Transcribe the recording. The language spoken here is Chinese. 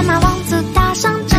白马王子踏上